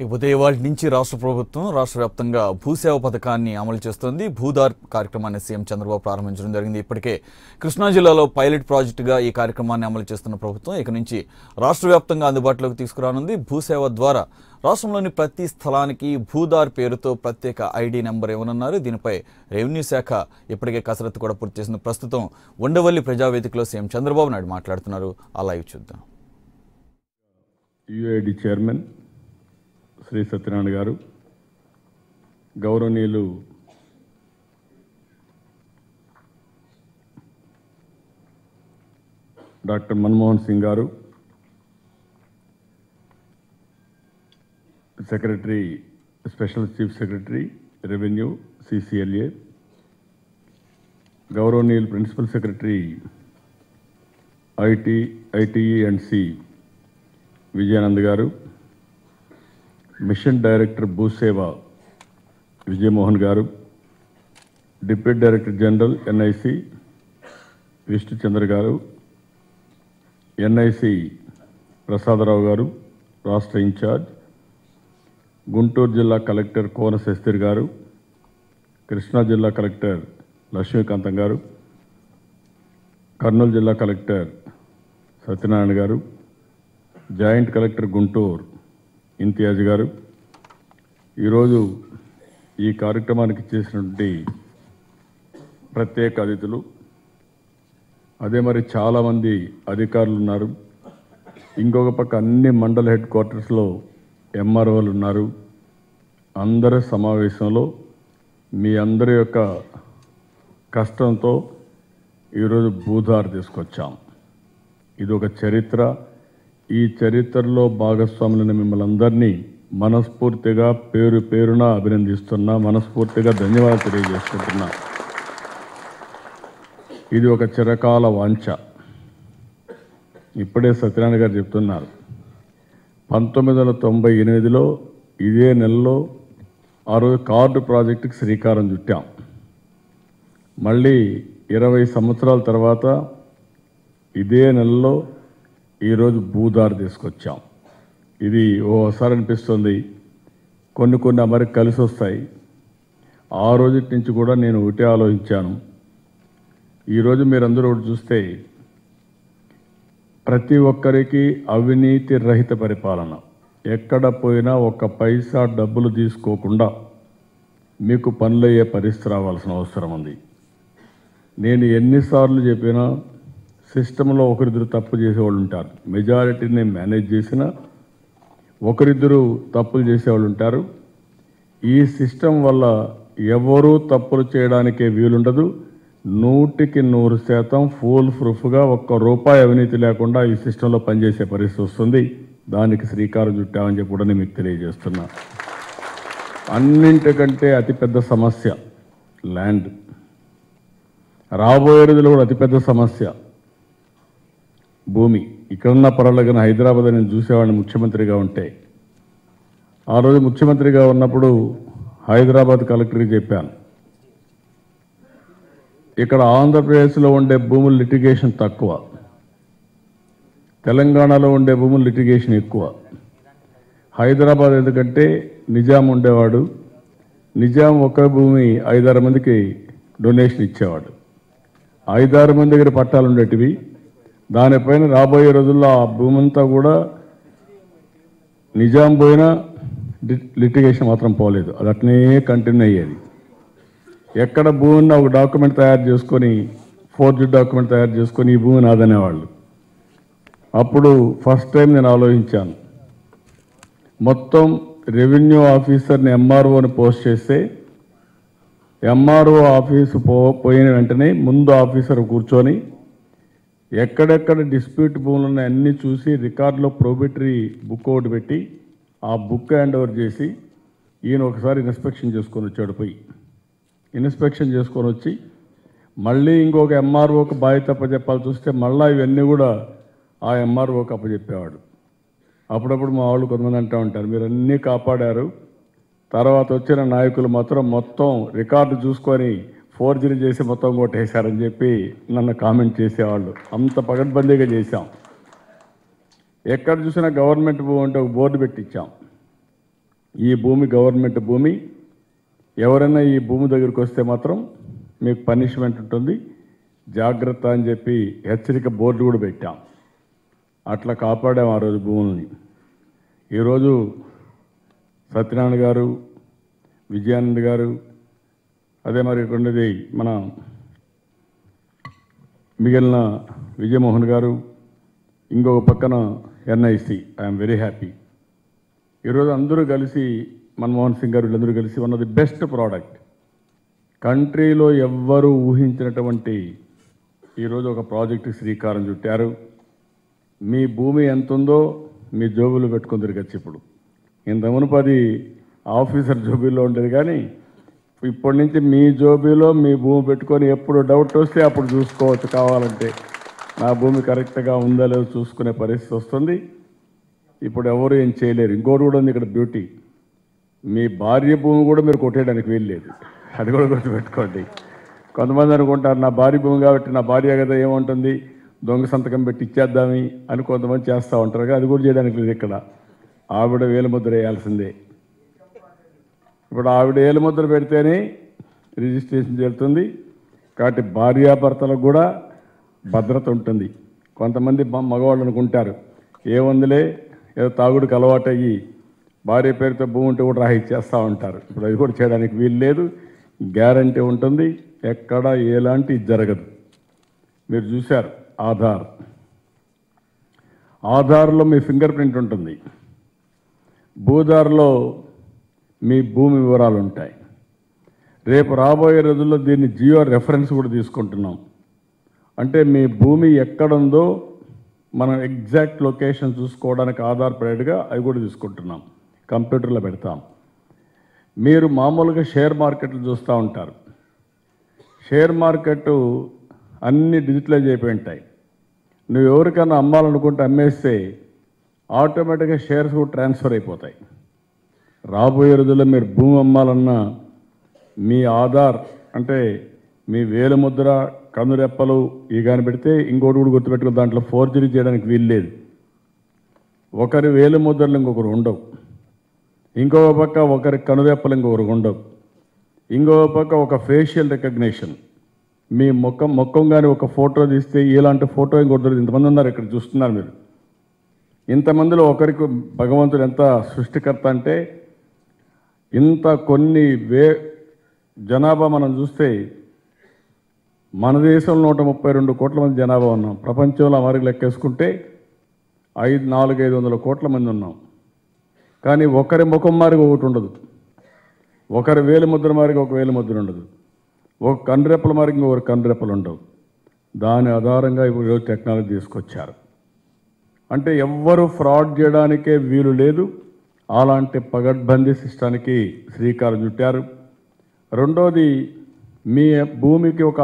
ఇకపోతే ఇవాళ నుంచి రాష్ట్ర ప్రభుత్వం రాష్ట్ర వ్యాప్తంగా భూసేవ పథకాన్ని అమలు చేస్తోంది. భూదార్ కార్యక్రమాన్ని సీఎం చంద్రబాబు ప్రారంభించడం జరిగింది. ఇప్పటికే కృష్ణా జిల్లాలో పైలట్ ప్రాజెక్టుగా ఈ కార్యక్రమాన్ని అమలు చేస్తున్న ప్రభుత్వం ఇక నుంచి రాష్ట్ర వ్యాప్తంగా అందుబాటులోకి తీసుకురానుంది. భూసేవ ద్వారా రాష్ట్రంలోని ప్రతి స్థలానికి భూదార్ పేరుతో ప్రత్యేక ఐడి నెంబర్ ఇవ్వనున్నారు. దీనిపై రెవెన్యూ శాఖ ఇప్పటికే కసరత్తు కూడా పూర్తి చేసింది. ప్రస్తుతం ఉండవల్లి ప్రజావేదికలో సీఎం చంద్రబాబు నాయుడు మాట్లాడుతున్నారు. ఆ లైవ్ చూద్దాం. యుఐడి చైర్మన్ శ్రీ సత్యనారాయణ గారు గౌరవనీయులు డాక్టర్ మన్మోహన్ సింగ్ గారు secretary special chief secretary revenue CCLA గౌరవనీయులు principal secretary IT ITE and C Vijayanand గారు మిషన్ డైరెక్టర్ భూసేవ విజయమోహన్ గారు deputy director general NIC Vishnuchandra గారు ఎన్ఐసి ప్రసాదరావు గారు రాష్ట్ర ఇన్ఛార్జ్ గుంటూరు జిల్లా కలెక్టర్ కోన శస్తిర్ గారు కృష్ణా జిల్లా కలెక్టర్ లక్ష్మీకాంతం గారు కర్నూలు జిల్లా కలెక్టర్ సత్యనారాయణ గారు జాయింట్ కలెక్టర్ గుంటూరు ఇంతియాజ్ గారు ఈరోజు ఈ కార్యక్రమానికి చేసినటువంటి ప్రత్యేక అతిథులు అదే మరి చాలామంది అధికారులు ఉన్నారు. ఇంకొక పక్క అన్ని మండల హెడ్ క్వార్టర్స్లో ఎంఆర్ఓలు ఉన్నారు. అందరి సమావేశంలో మీ అందరి యొక్క కష్టంతో ఈరోజు భూధార్ తీసుకొచ్చాం. ఇది ఒక చరిత్ర. ఈ చరిత్రలో భాగస్వాములైన మిమ్మల్ని అందరినీ మనస్ఫూర్తిగా పేరు పేరున అభినందిస్తున్నా మనస్ఫూర్తిగా ధన్యవాదాలు తెలియజేసుకుంటున్నా. ఇది ఒక చిరకాల వాంఛ. ఇప్పుడే సత్యనారాయణ గారు చెప్తున్నారు. పంతొమ్మిది వందల తొంభై ఎనిమిదిలో ఇదే నెలలో ఆ రోజు కార్డు ప్రాజెక్టుకి శ్రీకారం చుట్టాం. మళ్ళీ ఇరవై సంవత్సరాల తర్వాత ఇదే నెలలో ఈరోజు భూదారు తీసుకొచ్చాం. ఇది ఓసారి అనిపిస్తుంది. కొన్ని కొన్ని అమరికి కలిసి వస్తాయి. ఆ రోజు నుంచి కూడా నేను ఒకటే ఆలోచించాను. ఈరోజు మీరందరూ ఒకటి చూస్తే ప్రతి ఒక్కరికి అవినీతి రహిత పరిపాలన. ఎక్కడ పోయినా ఒక్క పైసా డబ్బులు తీసుకోకుండా మీకు పనులయ్యే పరిస్థితి రావాల్సిన అవసరం ఉంది. నేను ఎన్నిసార్లు చెప్పినా సిస్టంలో ఒకరిద్దరు తప్పు చేసేవాళ్ళు ఉంటారు. మెజారిటీని మేనేజ్ చేసిన ఒకరిద్దరు తప్పులు చేసేవాళ్ళు ఉంటారు. ఈ సిస్టమ్ వల్ల ఎవరూ తప్పులు చేయడానికే వీలుండదు. నూటికి నూరు శాతం ఫుల్ ప్రూఫ్గా ఒక్క రూపాయి అవినీతి లేకుండా ఈ సిస్టంలో పనిచేసే పరిస్థితి వస్తుంది. దానికి శ్రీకారం చుట్టామని చెప్పి కూడా నేను మీకు తెలియజేస్తున్నా. అన్నింటికంటే అతిపెద్ద సమస్య ల్యాండ్. రాబోయే రోజులు కూడా అతిపెద్ద సమస్య. భూమి. ఇక్కడున్న పర్వాలేదు కానీ హైదరాబాద్ నేను చూసేవాడిని ముఖ్యమంత్రిగా ఉంటే. ఆ రోజు ముఖ్యమంత్రిగా ఉన్నప్పుడు హైదరాబాద్ కలెక్టర్కి చెప్పాను. ఇక్కడ ఆంధ్రప్రదేశ్లో ఉండే భూముల లిటిగేషన్ తక్కువ. తెలంగాణలో ఉండే భూముల లిటిగేషన్ ఎక్కువ. హైదరాబాద్ ఎందుకంటే నిజాం ఉండేవాడు. నిజాం ఒక భూమి ఐదారు మందికి డొనేషన్ ఇచ్చేవాడు. ఐదారు మంది దగ్గర పట్టాలు ఉండేటివి. దానిపైన రాబోయే రోజుల్లో ఆ భూమి అంతా కూడా నిజాం పోయినా లిటిగేషన్ మాత్రం పోలేదు. అది అట్నే కంటిన్యూ అయ్యేది. ఎక్కడ భూమిని ఒక డాక్యుమెంట్ తయారు చేసుకొని ఫోర్జ్ డాక్యుమెంట్ తయారు చేసుకొని ఈ భూమి నాదనేవాళ్ళు అప్పుడు ఫస్ట్ టైం నేను ఆలోచించాను. మొత్తం రెవెన్యూ ఆఫీసర్ని ఎంఆర్ఓని పోస్ట్ చేస్తే ఎంఆర్ఓ ఆఫీసు పో పోయిన వెంటనే ముందు ఆఫీసర్ కూర్చొని ఎక్కడెక్కడ డిస్ప్యూట్ భూములు ఉన్నాయి అన్నీ చూసి రికార్డులో ప్రోబిటరీ బుక్ ఒకటి పెట్టి ఆ బుక్ హ్యాండ్ ఓవర్ చేసి ఈయన ఒకసారి ఇన్స్పెక్షన్ చేసుకొని వచ్చాడు పోయి. ఇన్స్పెక్షన్ చేసుకొని వచ్చి మళ్ళీ ఇంకొక ఎంఆర్ఓకి బాధ్యత అప్పచెప్పాలి చూస్తే మళ్ళీ ఇవన్నీ కూడా ఆ ఎంఆర్ఓకి అప్పచెప్పేవాడు అప్పుడప్పుడు మా వాళ్ళు కొంతమంది అంటూ ఉంటారు మీరు అన్నీ కాపాడారు తర్వాత వచ్చిన నాయకులు మాత్రం మొత్తం రికార్డు చూసుకొని ఫోర్జరీ చేసి మొత్తం కొట్టేశారని చెప్పి నన్ను కామెంట్ చేసేవాళ్ళు. అంత పగడ్బందీగా చేశాం. ఎక్కడ చూసినా గవర్నమెంట్ భూమి అంటే ఒక బోర్డు పెట్టించాం ఈ భూమి గవర్నమెంట్ భూమి. ఎవరైనా ఈ భూమి దగ్గరికి వస్తే మాత్రం మీకు పనిష్మెంట్ ఉంటుంది. జాగ్రత్త అని చెప్పి హెచ్చరిక బోర్డు కూడా పెట్టాం. అట్లా కాపాడాం ఆ రోజు భూముల్ని. ఈరోజు సత్యనారాయణ గారు విజయానంద్ గారు అదే మరి ఇక్కడ మన మిగిలిన విజయమోహన్ గారు ఇంకొక పక్కన ఎన్ఐసి. ఐఎమ్ వెరీ హ్యాపీ ఈరోజు అందరూ కలిసి మన్మోహన్ సింగ్ గారు వీళ్ళందరూ కలిసి one of the best product కంట్రీలో ఎవ్వరూ ఊహించినటువంటి ఈరోజు ఒక ప్రాజెక్టు శ్రీకారం చుట్టారు. మీ భూమి ఎంత ఉందో మీ జోబులు పెట్టుకుని తిరగచ్చు ఇప్పుడు ఇంత మునుపది ఆఫీసర్ జోబీలో ఉండేది కానీ ఇప్పటి నుంచి మీ జోబీలో మీ భూమి పెట్టుకొని ఎప్పుడు డౌట్ వస్తే అప్పుడు చూసుకోవచ్చు కావాలంటే. నా భూమి కరెక్ట్గా ఉందా లేదో చూసుకునే పరిస్థితి వస్తుంది. ఇప్పుడు ఎవరు ఏం చేయలేరు. ఇంకోటి కూడా ఉంది ఇక్కడ బ్యూటీ మీ భార్య భూమి కూడా మీరు కొట్టేయడానికి వీల్లేదు. అది కూడా గుర్తుపెట్టుకోండి. కొంతమంది అనుకుంటారు నా భార్య భూమి కాబట్టి నా భార్య కదా ఏముంటుంది? దొంగ సంతకం పెట్టి ఇచ్చేద్దామి అని కొంతమంది చేస్తూ ఉంటారు. అది కూడా చేయడానికి లేదు ఇక్కడ. ఆవిడ వేలుముద్ర వేయాల్సిందే. ఇప్పుడు ఆవిడ ఏలుముద్ర పెడితేనే రిజిస్ట్రేషన్ చేరుతుంది కాబట్టి భార్యాభర్తలకు కూడా భద్రత ఉంటుంది. కొంతమంది మగవాళ్ళు అనుకుంటారు ఏముందిలే ఏదో తాగుడికి అలవాటయ్యి భార్య పేరుతో భూమి ఉంటే కూడా రాయిచ్చేస్తూ ఉంటారు ఇప్పుడు అది కూడా చేయడానికి వీలు లేదు. గ్యారంటీ ఉంటుంది. ఎక్కడ ఎలాంటి జరగదు. మీరు చూశారు ఆధార్. ఆధార్లో మీ ఫింగర్ ప్రింట్ ఉంటుంది. భూదార్లో మీ భూమి వివరాలు ఉంటాయి రేపు రాబోయే రోజుల్లో దీన్ని జియో రెఫరెన్స్ కూడా తీసుకుంటున్నాం. అంటే మీ భూమి ఎక్కడుందో మనం ఎగ్జాక్ట్ లొకేషన్ చూసుకోవడానికి ఆధారపడేట్టుగా అవి కూడా తీసుకుంటున్నాం. కంప్యూటర్లో పెడతాం. మీరు మామూలుగా షేర్ మార్కెట్లు చూస్తూ ఉంటారు. షేర్ మార్కెట్ అన్ని డిజిటలైజ్ అయిపోయి ఉంటాయి. నువ్వు ఎవరికైనా అమ్మాలనుకుంటే అమ్మేస్తే ఆటోమేటిక్గా షేర్స్ కూడా ట్రాన్స్ఫర్ అయిపోతాయి. రాబోయే రోజుల్లో మీరు భూమి అమ్మాలన్నా మీ ఆధార్ అంటే మీ వేలుముద్ర కనురెప్పలు ఈ కానీ పెడితే ఇంకోటి కూడా గుర్తుపెట్టుకుని దాంట్లో ఫోర్జరీ చేయడానికి వీలు లేదు. ఒకరి వేలుముద్రలు ఇంకొకరు ఉండవు. ఇంకొక పక్క ఒకరి కనురెప్పలు ఇంకొకరు ఉండవు. ఇంకొక పక్క ఒక ఫేషియల్ రికగ్నిషన్ మీ ముఖం ముఖం కానీ ఒక ఫోటో తీస్తే ఇలాంటి ఫోటో ఇంకొకరు ఇంతమంది ఉన్నారు ఇక్కడ చూస్తున్నారు మీరు. ఇంతమందిలో ఒకరికి భగవంతుడు ఎంత సృష్టికర్త అంటే ఇంత కొన్ని వే జనాభా మనం చూస్తే మన దేశంలో నూట ముప్పై రెండు కోట్ల మంది జనాభా ఉన్నాం. ప్రపంచంలో అమరికి లెక్కేసుకుంటే ఐదు నాలుగు ఐదు వందల కోట్ల మంది ఉన్నాం. కానీ ఒకరి ముఖం మారిగా ఒకటి ఉండదు. ఒకరి వేలు ముద్ర మారిగా ఒక వేలు ముద్ర ఉండదు. ఒక కండ్రెప్పల మారిగా ఇంకొకరి కండ్రెప్పలు ఉండవు. దాని ఆధారంగా ఇప్పుడు ఈరోజు టెక్నాలజీ తీసుకొచ్చారు. అంటే ఎవ్వరు ఫ్రాడ్ చేయడానికే వీలు లేదు. అలాంటి పగడ్బందీ సిస్టానికి శ్రీకారం చుట్టారు. రెండోది మీ భూమికి ఒక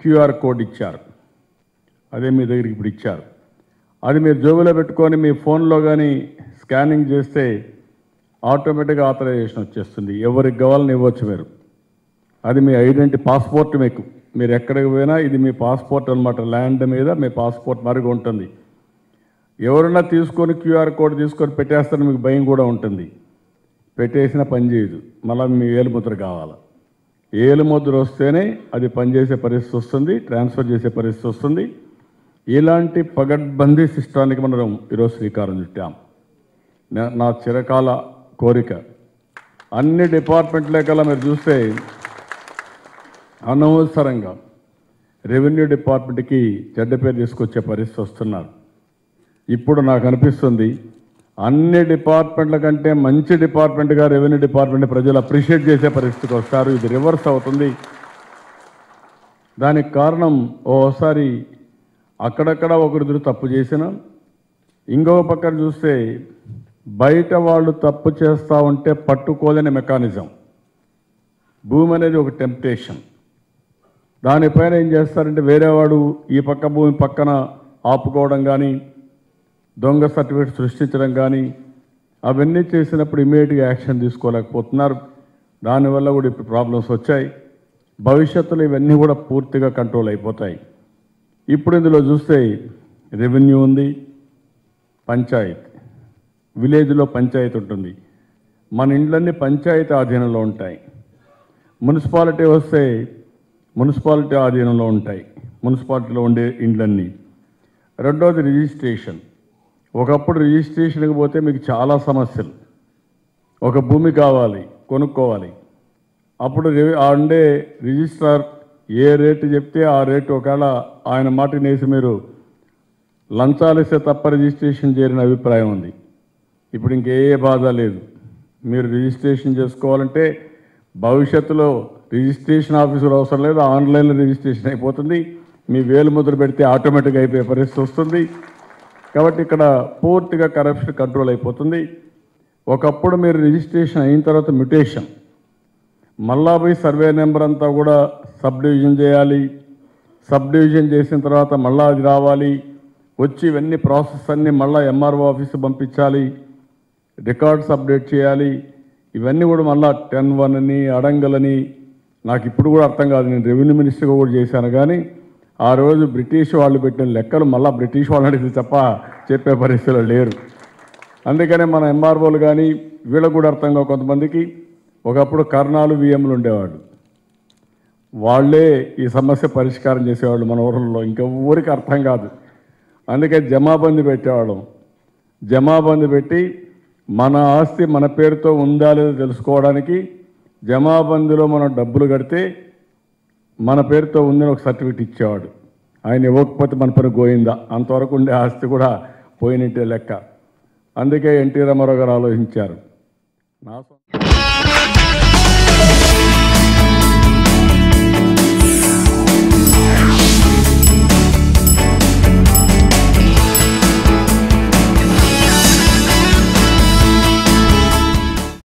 క్యూఆర్ కోడ్ ఇచ్చారు. అదే మీ దగ్గరికి ఇప్పుడు ఇచ్చారు. అది మీరు జోబులో పెట్టుకొని మీ ఫోన్లో కానీ స్కానింగ్ చేస్తే ఆటోమేటిక్గా ఆథరైజేషన్ వచ్చేస్తుంది. ఎవరికి కావాలని ఇవ్వచ్చు మీరు. అది మీ ఐడెంటి పాస్పోర్ట్ మీకు. మీరు ఎక్కడికి పోయినా ఇది మీ పాస్పోర్ట్ అనమాట ల్యాండ్ మీద మీ పాస్పోర్ట్ మరుగు ఉంటుంది. ఎవరన్నా తీసుకొని క్యూఆర్ కోడ్ తీసుకొని పెట్టేస్తారని మీకు భయం కూడా ఉంటుంది. పెట్టేసిన పని చేయదు. మళ్ళీ మీ ఏలుముద్ర కావాలి? ఏలుముద్ర వస్తేనే అది పనిచేసే పరిస్థితి వస్తుంది ట్రాన్స్ఫర్ చేసే పరిస్థితి వస్తుంది. ఇలాంటి పగడ్బందీ సిస్టానికి మనం ఈరోజు శ్రీకారం చుట్టాం. నా- నా చిరకాల కోరిక. అన్ని డిపార్ట్మెంట్లే కల్లా మీరు చూస్తే అనవసరంగా రెవెన్యూ డిపార్ట్మెంట్కి చెడ్డ పేరు తీసుకొచ్చే పరిస్థితి వస్తున్నారు. ఇప్పుడు నాకు అనిపిస్తుంది అన్ని డిపార్ట్మెంట్ల కంటే మంచి డిపార్ట్మెంట్గా రెవెన్యూ డిపార్ట్మెంట్ ప్రజలు అప్రిషియేట్ చేసే పరిస్థితికి వస్తారు. ఇది రివర్స్ అవుతుంది. దానికి కారణం ఓసారి అక్కడక్కడ ఒకరిద్దరు తప్పు చేసిన ఇంకొక పక్కన చూస్తే బయట వాళ్ళు తప్పు చేస్తూ ఉంటే పట్టుకోలేని మెకానిజం. భూమి అనేది ఒక టెంప్టేషన్. దానిపైన ఏం చేస్తారంటే వేరేవాడు ఈ పక్క భూమి పక్కన ఆపుకోవడం కానీ దొంగ సర్టిఫికేట్ సృష్టించడం కానీ అవన్నీ చేసినప్పుడు ఇమీడియట్గా యాక్షన్ తీసుకోలేకపోతున్నారు. దానివల్ల కూడా ఇప్పుడు ప్రాబ్లమ్స్ వచ్చాయి. భవిష్యత్తులో ఇవన్నీ కూడా పూర్తిగా కంట్రోల్ అయిపోతాయి. ఇప్పుడు ఇందులో చూస్తే రెవెన్యూ ఉంది పంచాయత్. విలేజ్లో పంచాయతీ ఉంటుంది. మన ఇండ్లన్నీ పంచాయతీ ఆధీనంలో ఉంటాయి. మున్సిపాలిటీ వస్తే మున్సిపాలిటీ ఆధీనంలో ఉంటాయి. మున్సిపాలిటీలో ఉండే ఇండ్లన్నీ. రెండోది రిజిస్ట్రేషన్ ఒకప్పుడు రిజిస్ట్రేషన్కి పోతే మీకు చాలా సమస్యలు. ఒక భూమి కావాలి కొనుక్కోవాలి. అప్పుడు ఆ ఉండే రిజిస్ట్రార్ ఏ రేటు చెప్తే ఆ రేటు ఒకవేళ ఆయన మాట నేసి మీరు లంచాలిస్తే తప్ప రిజిస్ట్రేషన్ చేరిన అభిప్రాయం ఉంది. ఇప్పుడు ఇంకే బాధ లేదు. మీరు రిజిస్ట్రేషన్ చేసుకోవాలంటే భవిష్యత్తులో రిజిస్ట్రేషన్ ఆఫీసులు అవసరం లేదు ఆన్లైన్లో రిజిస్ట్రేషన్ అయిపోతుంది. మీ వేలు ముద్ర పెడితే ఆటోమేటిక్గా అయిపోయే పరిస్థితి వస్తుంది. కాబట్టి ఇక్కడ పూర్తిగా కరప్షన్ కంట్రోల్ అయిపోతుంది. ఒకప్పుడు మీరు రిజిస్ట్రేషన్ అయిన తర్వాత మ్యుటేషన్ మళ్ళా పోయి సర్వే నెంబర్ అంతా కూడా సబ్ డివిజన్ చేయాలి. సబ్ డివిజన్ చేసిన తర్వాత మళ్ళా అది రావాలి. వచ్చి ఇవన్నీ ప్రాసెస్ అన్నీ మళ్ళీ ఎంఆర్ఓ ఆఫీస్ పంపించాలి. రికార్డ్స్ అప్డేట్ చేయాలి. ఇవన్నీ కూడా మళ్ళా టెన్ వన్ అని అడంగలని. నాకు ఇప్పుడు కూడా అర్థం కాదు. నేను రెవెన్యూ మినిస్టర్గా కూడా చేశాను కానీ ఆ రోజు బ్రిటిష్ వాళ్ళు పెట్టిన లెక్కలు మళ్ళీ బ్రిటిష్ వాళ్ళు అడిగితే తప్ప చెప్పే పరిస్థితులు లేరు. అందుకనే మన ఎంఆర్ఓలు కానీ వీళ్ళకు కూడా అర్థంగా కొంతమందికి. ఒకప్పుడు కర్ణాలు విఎంలు ఉండేవాళ్ళు. వాళ్ళే ఈ సమస్య పరిష్కారం చేసేవాళ్ళు మన ఊర్లలో ఇంకా ఊరికి అర్థం కాదు. అందుకే జమాబందీ పెట్టేవాళ్ళం. జమాబందీ పెట్టి మన ఆస్తి మన పేరుతో ఉందా లేదో తెలుసుకోవడానికి జమాబందీలో మనం డబ్బులు కడితే మన పేరుతో ఉందని ఒక సర్టిఫికెట్ ఇచ్చేవాడు. ఆయన ఇవ్వకపోతే మన పని గోయిందా అంతవరకు ఉండే ఆస్తి కూడా పోయినట్టే లెక్క. అందుకే ఎన్టీ రామారావు గారు ఆలోచించారు. నా సొంత